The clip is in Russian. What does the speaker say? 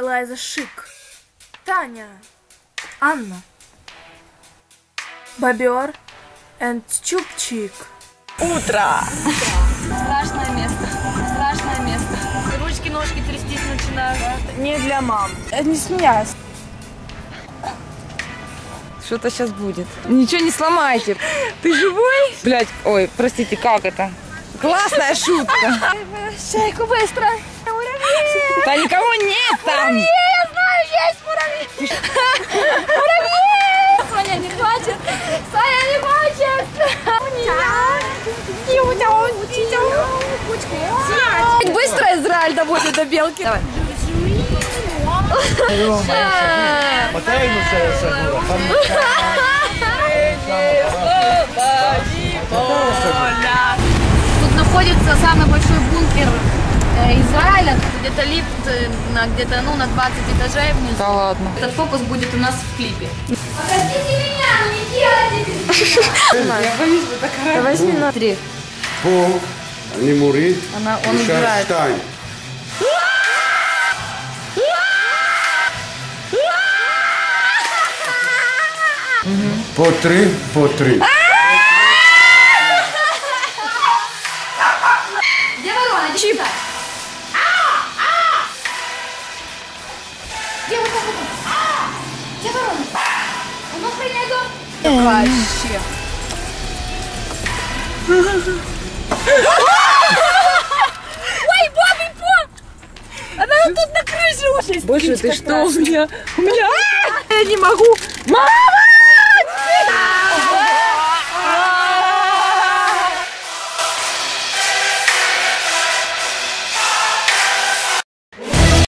Элайза Шик. Таня. Анна. Бобер. And Чупчик. Утро! Страшное место. Страшное место. Ручки, ножки трястись начинают. Не для мам. Это не смеясь. Что-то сейчас будет. Ничего не сломайте. Ты живой? Блять, ой, простите, как это? Классная шутка. Шейку быстро. Да никого нет там! Муравьи, я знаю, есть муравьи! Муравьи! Соня не плачет! Соня не плачет! Так быстро Израиль доводит до белки. Давай. Тут находится самый большой бункер Э, Израиля, где-то лифт э, на где-то ну, на 20 этажей внизу. Да ладно. Этот фокус будет у нас в клипе. Простите меня, но не делайте Я боюсь, вы так рано. Возьми на три. Пол, лемурит, Она, он играет. Штайн. По три, по три. Где ворона? Чипа. Вообще. Ой, Бобби, по! Она вот тут на крыше уже Боже, ты что у меня? У меня... А! Я не могу. Мама!